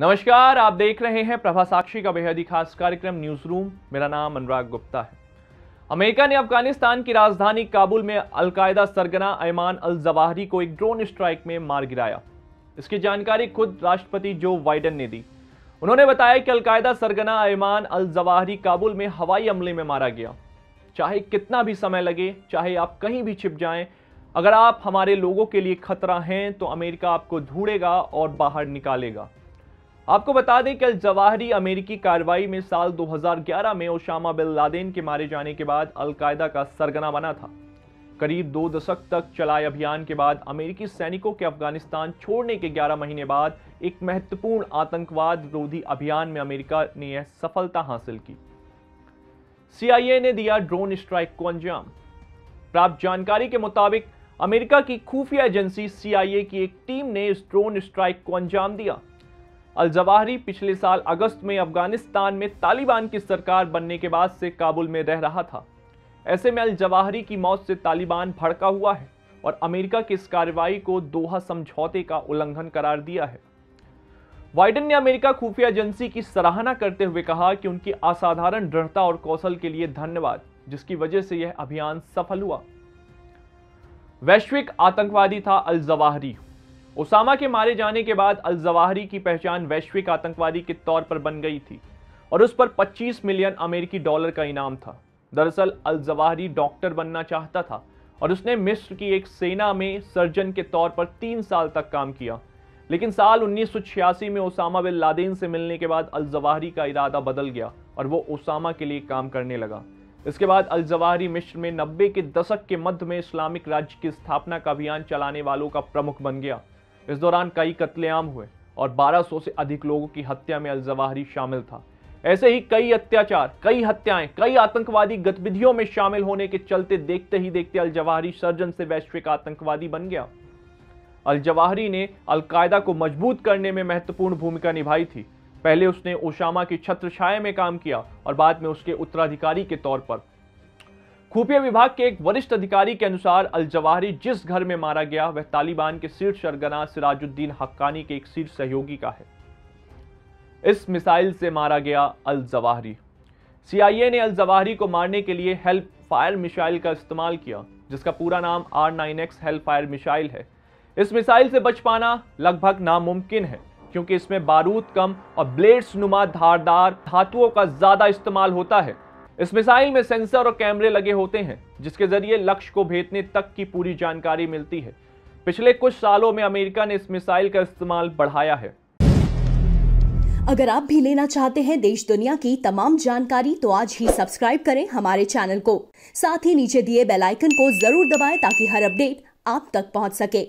नमस्कार, आप देख रहे हैं प्रभा साक्षी का बेहद ही खास कार्यक्रम न्यूज़ रूम मेरा नाम अनुराग गुप्ता है। अमेरिका ने अफ़गानिस्तान की राजधानी काबुल में अलकायदा सरगना ऐमान अल जवाहरी को एक ड्रोन स्ट्राइक में मार गिराया। इसकी जानकारी खुद राष्ट्रपति जो बाइडन ने दी। उन्होंने बताया कि अलकायदा सरगना ऐमान अल जवाहरी काबुल में हवाई हमले में मारा गया। चाहे कितना भी समय लगे, चाहे आप कहीं भी छिप जाएँ, अगर आप हमारे लोगों के लिए खतरा हैं तो अमेरिका आपको ढूंढेगा और बाहर निकालेगा। आपको बता दें कि अल जवाहरी अमेरिकी कार्रवाई में साल 2011 में ओशामा बिन लादेन के मारे जाने के बाद अलकायदा का सरगना बना था। करीब दो दशक तक चलाए अभियान के बाद अमेरिकी सैनिकों के अफ़गानिस्तान छोड़ने के 11 महीने बाद एक महत्वपूर्ण आतंकवाद विरोधी अभियान में अमेरिका ने यह सफलता हासिल की। सीआईए ने दिया ड्रोन स्ट्राइक को अंजाम। प्राप्त जानकारी के मुताबिक अमेरिका की खुफिया एजेंसी सीआईए की एक टीम ने इस ड्रोन स्ट्राइक को अंजाम दिया। अल जवाहरी पिछले साल अगस्त में अफ़गानिस्तान में तालिबान की सरकार बनने के बाद से काबुल में रह रहा था। ऐसे में अल जवाहरी की मौत से तालिबान भड़का हुआ है और अमेरिका की इस कार्रवाई को दोहा समझौते का उल्लंघन करार दिया है। वाइडन ने अमेरिका खुफिया एजेंसी की सराहना करते हुए कहा कि उनकी असाधारण दृढ़ता और कौशल के लिए धन्यवाद, जिसकी वजह से यह अभियान सफल हुआ। वैश्विक आतंकवादी था अल जवाहरी ओसामा के मारे जाने के बाद अल जवाहरी की पहचान वैश्विक आतंकवादी के तौर पर बन गई थी और उस पर 25 मिलियन अमेरिकी डॉलर का इनाम था। दरअसल अल जवाहरी डॉक्टर बनना चाहता था और उसने मिस्र की एक सेना में सर्जन के तौर पर तीन साल तक काम किया। लेकिन साल 1986 में ओसामा बिन लादेन से मिलने के बाद अल जवाहरी का इरादा बदल गया और वो ओसामा के लिए काम करने लगा। इसके बाद अल जवाहरी मिस्र में 90 के दशक के मध्य में इस्लामिक राज्य की स्थापना का अभियान चलाने वालों का प्रमुख बन गया। इस दौरान कई कत्लेआम हुए और 1200 से अधिक लोगों की हत्या में अल जवाहरी शामिल था। ऐसे ही कई अत्याचार, कई हत्याएँ, कई आतंकवादी गतिविधियों में शामिल होने के चलते देखते ही देखते अल जवाहरी सर्जन से वैश्विक आतंकवादी बन गया। अल जवाहरी ने अलकायदा को मज़बूत करने में महत्वपूर्ण भूमिका निभाई थी। पहले उसने ओशामा की छत्र छाया में काम किया और बाद में उसके उत्तराधिकारी के तौर पर खुफिया विभाग के एक वरिष्ठ अधिकारी के अनुसार अल जवाहरी जिस घर में मारा गया, वह तालिबान के शीर्ष सरगना सिराजुद्दीन हक्कानी के एक शीर्ष सहयोगी का है। इस मिसाइल से मारा गया अल जवाहरी सीआईए ने अल जवाहरी को मारने के लिए हेल्प फायर मिसाइल का इस्तेमाल किया, जिसका पूरा नाम R nine X hellfire missile है। इस मिसाइल से बच पाना लगभग नामुमकिन है, क्योंकि इसमें बारूद, कम और ब्लेड्स नुमा धारदार धातुओं का ज़्यादा इस्तेमाल होता है। इस मिसाइल में सेंसर और कैमरे लगे होते हैं, जिसके ज़रिए लक्ष्य को भेजने तक की पूरी जानकारी मिलती है। पिछले कुछ सालों में अमेरिका ने इस मिसाइल का इस्तेमाल बढ़ाया है। अगर आप भी लेना चाहते हैं देश दुनिया की तमाम जानकारी तो आज ही सब्सक्राइब करें हमारे चैनल को। साथ ही नीचे दिए बेल आइकन को ज़रूर दबाएँ ताकि हर अपडेट आप तक पहुँच सके।